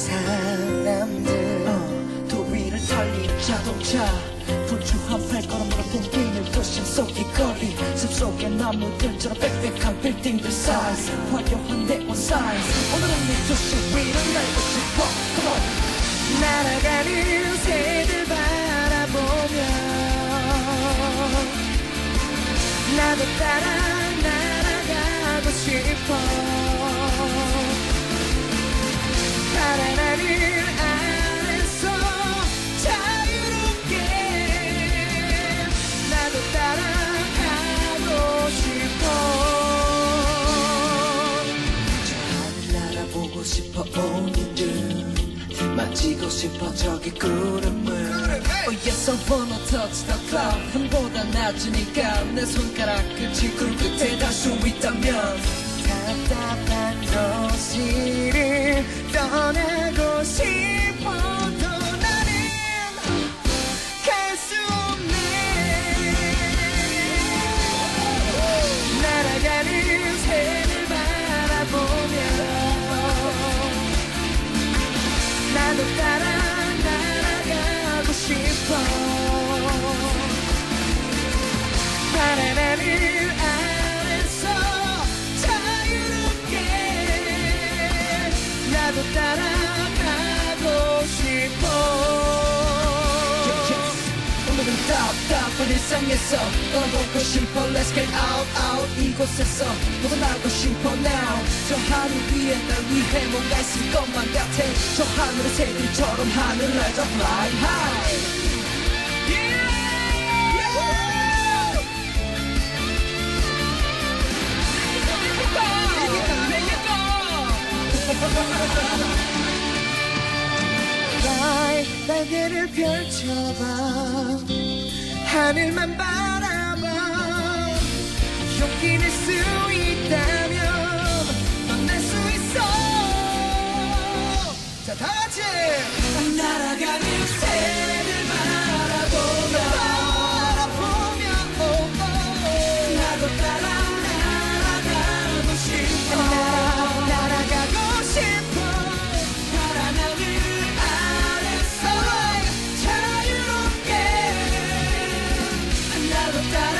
사람들. 어, 도위를 달린 자동차. 분주한 발걸음으로 붐비는 도심 속의 거리. 숲속의 나무들처럼 빽빽한 빌딩들 사이즈 화려한 네온 사이즈 오늘은 이 도시 위를 날고 싶어. Come on. 날아가는 새들 바라보며 나도 따라 만지고 싶어 저기 구름을. Oh yes I wanna touch the cloud 한보다 낮으니까 내 손가락 끝이 구름 끝에 있다면 오늘은 답답한 일상에서 떠나보고 싶어. Let's get out out 이곳에서 벗어나고 싶어 now. 저 하늘 위에 날 위해 뭔가 있을 것만 같아 저 하늘의 새들처럼 하늘을 날자 fly high 날 날개를 펼쳐봐. 하늘만 바라봐. 용기는 자, 다 같이! 날아가는 새들만 바라보며, 바라보며, 나도 따라 날아가고 싶어. 날아가고 싶어. 파란 하늘 아래서 자유롭게. 나도 따라